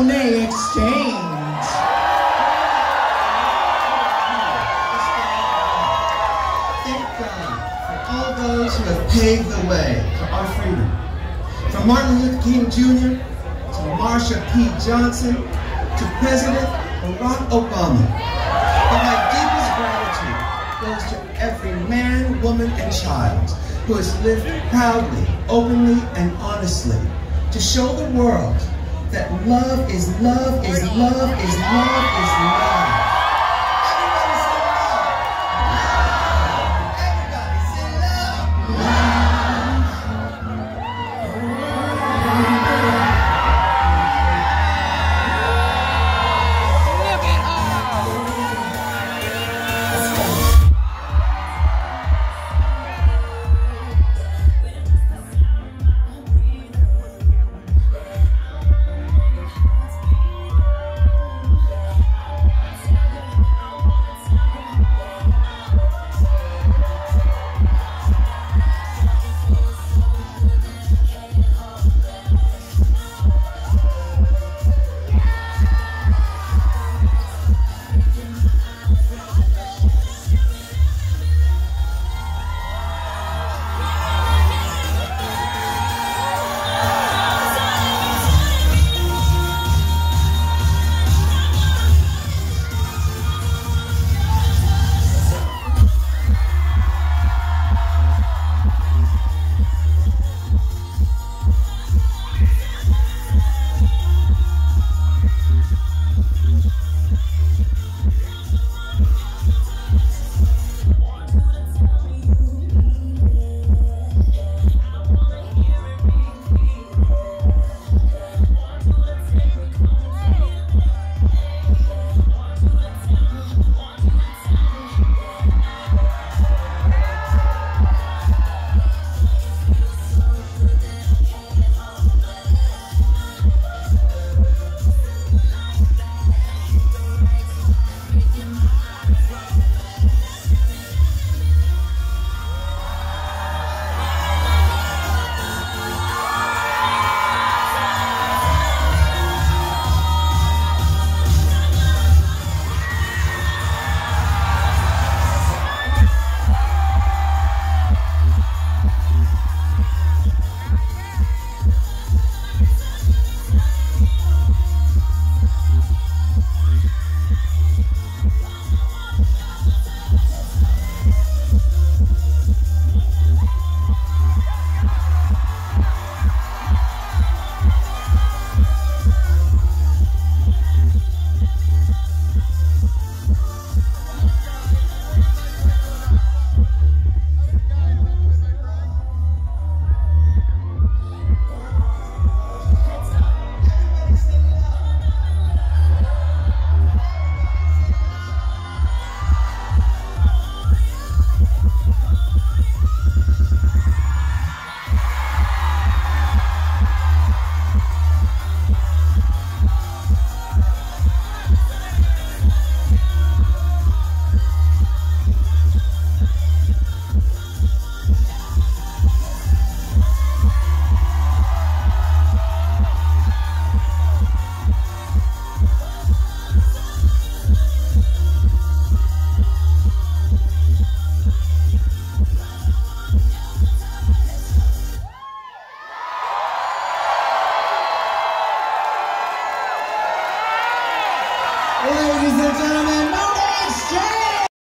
Monet X Change. Thank God for all those who have paved the way for our freedom. From Martin Luther King Jr. to Marsha P. Johnson to President Barack Obama. But my deepest gratitude goes to every man, woman, and child who has lived proudly, openly, and honestly to show the world that love is love is love is love is love. Gentlemen,